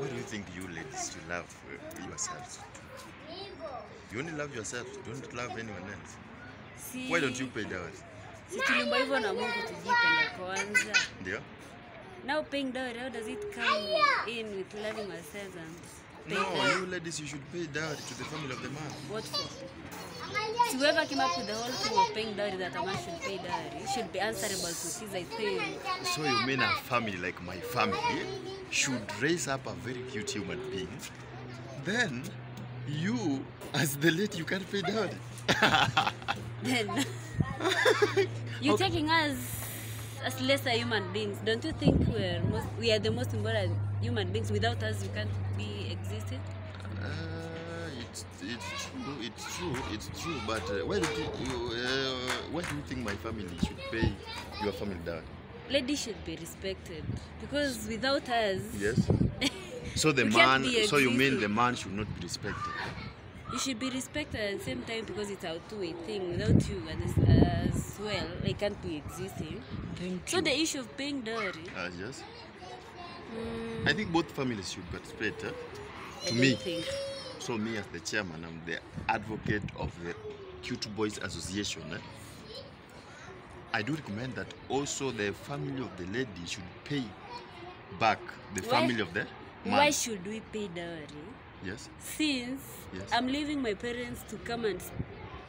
What do you think you ladies to love uh, yourselves? You only love yourself. Don't love anyone else. Si, Why don't you pay dowry? si tuliumbwa hivyo na Mungu tujipende kwanza. Ndio? Now paying dowry, how does it come in with loving ourselves and paying No, dowry? you ladies, you should pay dowry to the family of the man. What for? Whoever came up with the whole thing of paying dowry that a man should pay dowry should be answerable to his, I think. So you mean a family like my family should raise up a very cute human being? Then you, as the lady, you can't pay dowry. Then you're taking us as lesser human beings. Don't you think we're most, we are the most important human beings? Without us, we can't be existing. Uh, it's, it's true, it's true, it's true. But uh, why, do you, you, uh, why do you think my family should pay your family dowry? Ladies should be respected because without us, Yes. So the man, so you mean the man should not be respected? you should be respected at the same time because it's a two-way thing. Without you as, as well, they can't be existing. Thank So the issue of paying dowry, Uh, yes. mm, I think both families should participate. I To don't me. think. So me as the chairman, I'm the advocate of the Cute Boys Association. eh? I do recommend that also the family of the lady should pay back the Why- family of the man. Why should we pay dowry? Yes. Since Yes. I'm leaving my parents to come and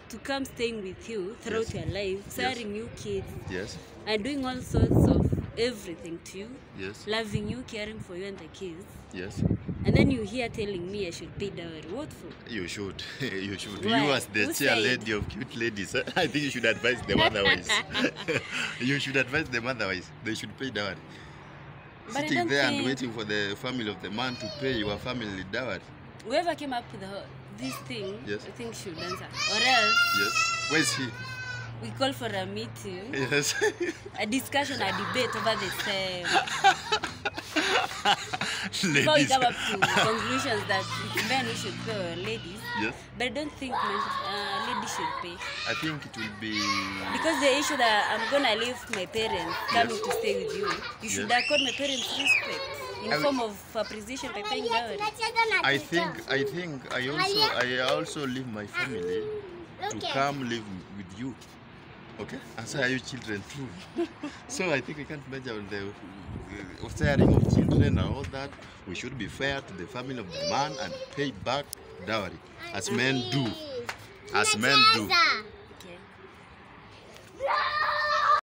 to come staying with you throughout Yes. your life, siring you kids, Yes. and doing all sorts of everything to you, Yes. loving you, caring for you and the kids. Yes. And then you here telling me I should pay dowry. What for? You should. you should. Why? You as the Who chair said? lady of cute ladies? I think you should advise them otherwise. you should advise them otherwise. They should pay dowry. But Sitting there and waiting for the family of the man to pay your family dowry. Whoever came up with the, this thing, Yes. I think should answer. Or else Yes. Where is he? We call for a meeting, Yes. a discussion, a debate over the same. Before we come up to conclusions that it's men who should pay or ladies. Yes. But I don't think men, uh, ladies should pay. I think it will be. Because the issue that I'm gonna leave my parents coming Yes. to stay with you, you should Yes. accord my parents respect in I will- form of appreciation by paying dowry. I think. I think. I also. I also leave my family to come live with you. Okay. And so are you children too. so I think we can't measure on the uh, of children and all that. We should be fair to the family of the man and pay back dowry as men do. As men do.